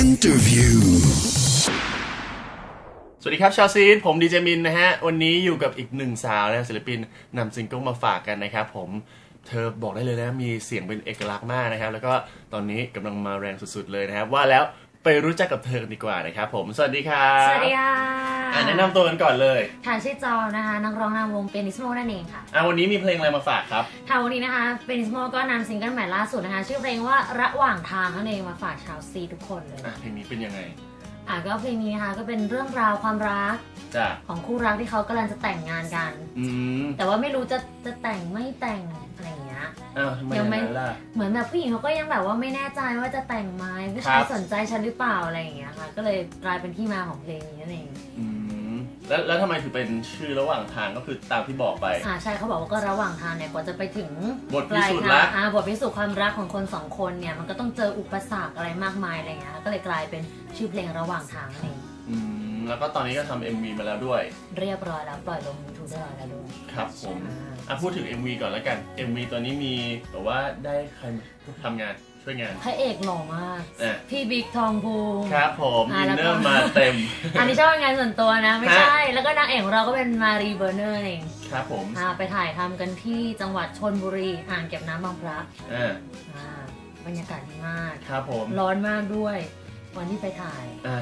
Interview สวัสดีครับชาว Seed ผมดีเจมินนะฮะ วันนี้อยู่กับอีกหนึ่งสาวนะศิลปินนำซิงเกิลมาฝากกันนะครับผมเธอบอกได้เลยนะ มีเสียงเป็นเอกลักษณ์มากนะครับ แล้วก็ตอนนี้กำลังมาแรงสุดๆเลยนะครับ ว่าแล้ว ไปรู้จักกับเธอกันดีกว่านะครับผม สวัสดีครับสวัสดีค่ะอะแนะนำตัวกันก่อนเลยค่ะชื่อจอนะคะ นักร้องนำวงเปียนิสโมนั่นเองค่ะอะวันนี้มีเพลงอะไรมาฝากครับค่ะวันนี้นะคะเปียนิสโมก็นำซิงเกิลใหม่ล่าสุดนะคะ ชื่อเพลงว่าระหว่างทางนั่นเองมาฝากชาวซีทุกคนเลยอะเพลงนี้เป็นยังไงอะก็เพลงนี้นะคะก็เป็นเรื่องราวความรักจ้ะของคู่รักที่เขากำลังจะแต่งงานกัน อืมแต่ว่าไม่รู้จะจะแต่งไม่แต่ง อะไรอย่างเงี้ยอ้าวทำไมอยัย่างงไม่นั้นล่ะ เหมือนแบบผู้หญิงเขาก็ยังแบบว่าไม่แน่ใจว่าจะแต่งไหมผู้ครัชายบสนใจฉันหรือเปล่าอะไรอย่างเงี้ยค่ะ ก็เลยกลายเป็นที่มาของเพลงนี้นั่นเองอืมแล้วแล้วทำไมถึงเป็นชื่อระหว่างทางก็คือตามที่บอกไป อ่าใช่เขาบอกว่าก็ระหว่างทางเนี่ยกว่าจะไปถึงบทพิสูจน์รัก อ่าบทพิสูจน์ความรักของคนสองคนเนี่ยมันก็ต้องเจออุปสรรคอะไรมากมายอะไรเงี้ยก็เลยกลายเป็นชื่อเพลงระหว่างทางนั่นเองอืม แล้วก็ตอนนี้ก็ทำ MV มาแล้วด้วย เรียบร้อยแล้วปล่อยลง YouTube เรียบร้อยแล้วด้วยครับผมอ่าอะพูดถึง MV ก่อนแล้วกัน MV ตัวนี้มีแบบว่าได้ใครมาทำงานช่วยงาน พระเอกหล่อมาก อะ พี่บิ๊กทองภูมิ ครับผมอะแล้วก็ inner มาเต็ม อันนี้ชอบงานส่วนตัวนะ ไม่ฮะใช่ แล้วก็นางเอกของเราก็เป็นมารีเบอร์เนอร์เองครับผมอ่าไปถ่ายทำกันที่จังหวัดชลบุรีอ่างเก็บน้ำบางพระอ่าอ่าบรรยากาศดีมาก ครับผมร้อนมากด้วย วันที่ไปถ่าย อะ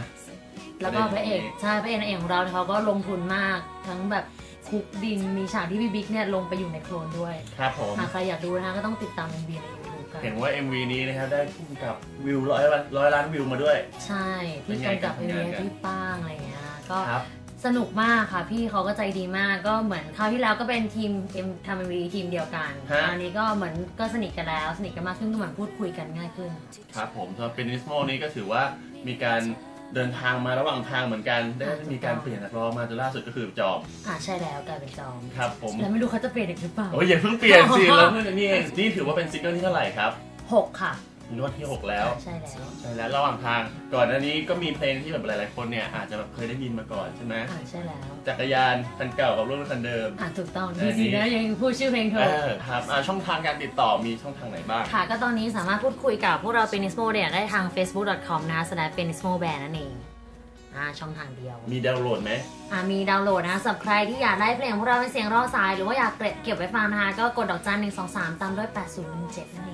แล้วก็พระเอกใช่พระเอกนางเอกของเราเนี่ยเขาก็ลงทุนมากทั้งแบบคลุกดินมีฉากที่พี่บิ๊กเนี่ยลงไปอยู่ในโคลนด้วยครับผมหากใครอยากดูนะคะก็ต้องติดตาม MV ในยูทูบกันเห็นว่า MV นี้นะครับได้ผู้กำกับวิวร้อยล้านร้อยล้านวิวมาด้วย ใช่ที่กำกับเป็นเป็นไงเนี้ครับที่ป้างอะไรเงี้ยก็ครับสนุกมากค่ะ พี่เขาก็ใจดีมากก็เหมือนคราวที่แล้วก็เป็นทีม M ทำ MV ทีมเดียวกันฮะอันนี้ก็เหมือนก็สนิทกันแล้ว สนิทกันมากขึ้นก็เหมือนพูดคุยกันง่ายขึ้น ครับผมสำหรับ Pianismo นี้ก็ถือว่ามีการ เดินทางมาระหว่างทางเหมือนกัน ได้อะมีการเปลี่ยนนักร้องมาจนล่าสุดก็คือจอมอ่าใช่แล้วกลายเป็นจอมครับผมแล้วไม่รู้เขาจะเปลี่ยนอีกหรือเปล่าโอ้ยอย่าเพิ่งเปลี่ยนสิแล้วเพิ่งนี่เองนี่ถือว่าเป็นซิงเกิลที่เท่าไหร่ครับหกค่ะ งวดที่6แล้วใช่แล้วใช่แล้วระหว่างทางก่อนหน้านี้ก็มีเพลงที่แบบหลาย ๆ คนเนี่ยอาจจะแบบเคยได้ยินมาก่อนใช่ไหมอ่าใช่แล้วจักรยานคันเก่ากับรถคันเดิมอ่าถูกต้องอันนี้ดีๆนะยังพูดชื่อเพลงเอถูกอครับอ่าช่องทางการติดต่อมีช่องทางไหนบ้างค่ะ ก็ตอนนี้สามารถพูดคุยกับพวกเราเป็น i s m o เนี่ยได้ทาง facebook.com นะ slash เป็น i s m o band นั่นเองอ่าช่องทางเดียว มีดาวน์โหลดไหมอ่ามีดาวน์โหลดนะสำหรับใครที่อยากได้เพลงของพวกเราเป็นเสียงรอสาย หรือว่าอยากเก็บไว้ฟังนะคะก็กดดอกจันหนึ่งสองสามตามด้วยแปดศูนย์หนึ่งเจ็ดนั่นเองโอเค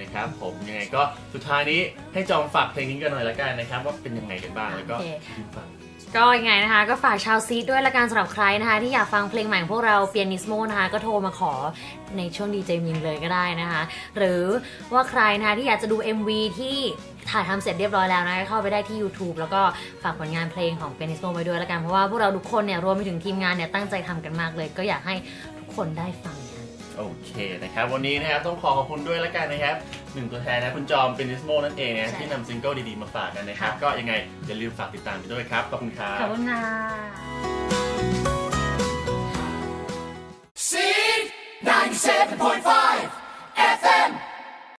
นะครับ ผมยังไงก็สุดท้ายนี้ให้จอมฝากเพลงนี้กันหน่อยละกันนะครับ ว่าเป็นยังไงกันบ้างแล้วก็โอเคดูฟัง ก็ยังไงนะคะ ก็ฝากชาวซีดด้วยละกันสำหรับใครนะคะ ที่อยากฟังเพลงใหม่ของพวกเราเปียนิสโมนะคะ ก็โทรมาขอในช่วงดีเจมินเลยก็ได้นะคะ หรือว่าใครนะคะที่อยากจะดู MV ที่ถ่ายทำเสร็จเรียบร้อยแล้วนะเข้าไปได้ที่ YouTube แล้วก็ฝากผลงานเพลงของ Pianismo ไว้ด้วยละกันเพราะว่าพวกเราทุกคนเนี่ยรวมไปถึงทีมงานเนี่ยตั้งใจทำกันมากเลย ก็อยากให้ทุกคนได้ฟังกัน โอเคนะครับ วันนี้นะครับต้องขอขอบคุณด้วยละกันนะครับหนึ่งตัวแทนนะคุณจอม Pianismo นั่นเองนะใช่ที่นำซิงเกิลดีๆมาฝากกันนะครับค่ะก็ยังไงอย่าลืมฝากติดตามไปด้วยครับ ขอบคุณครับ ขอบคุณค่ะ